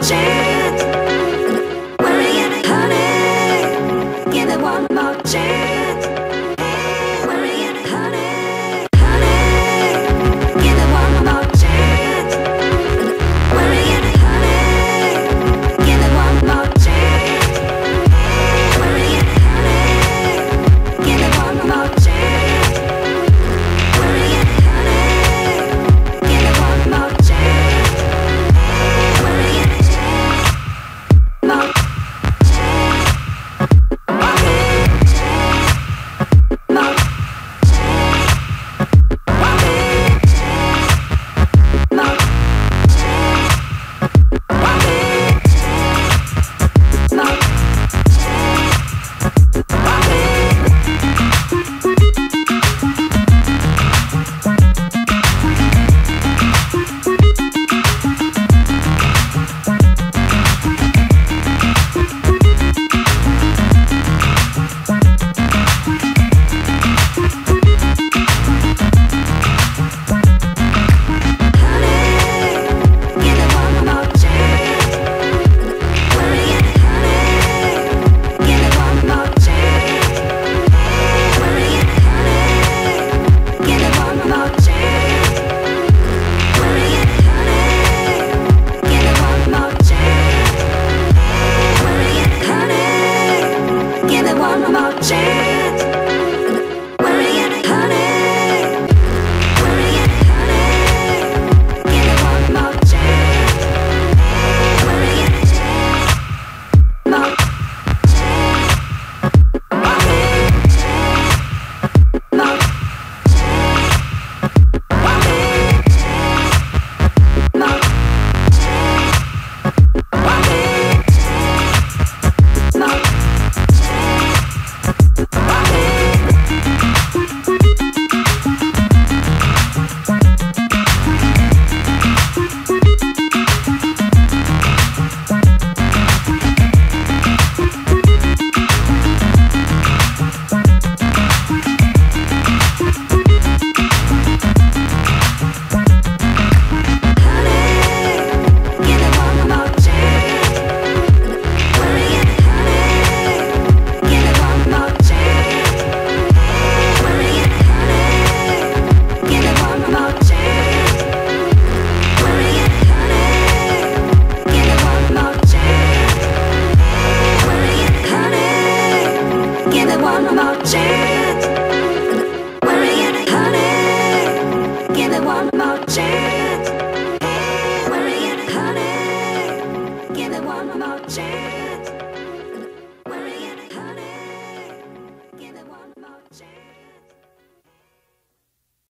chance. We're honey. Give it one more chance. Give it chance. Where are